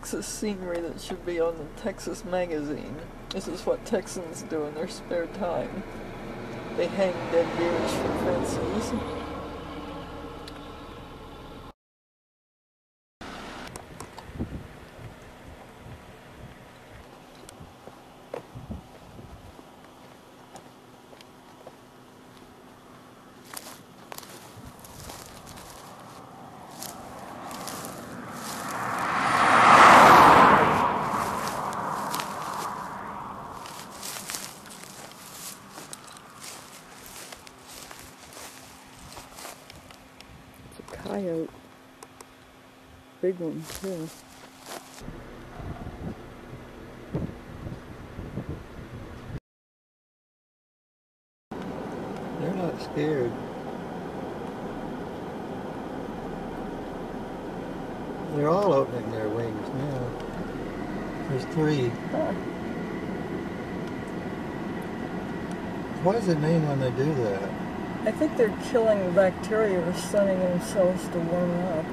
Texas scenery that should be on the Texas magazine. This is what Texans do in their spare time. They hang dead deers from fences. Big one, too. They're not scared. They're all opening their wings now. There's three. What does it mean when they do that? I think they're killing bacteria or sunning themselves to warm up.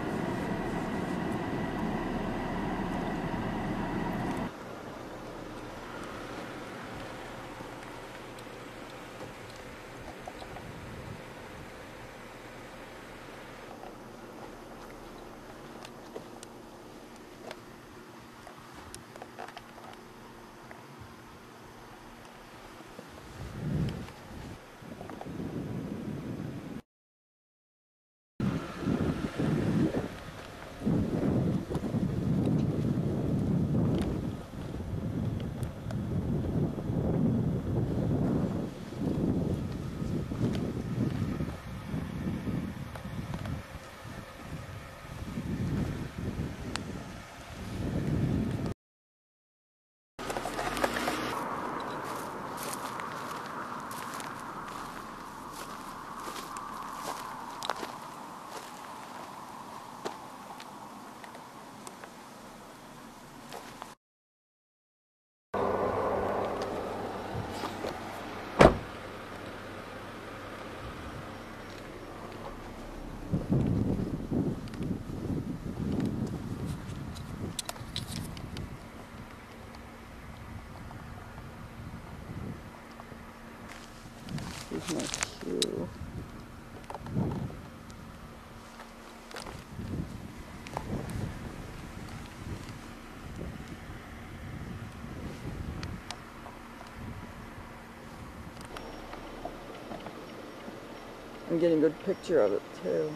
My. I'm getting a good picture of it too.